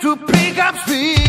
to pick up speed.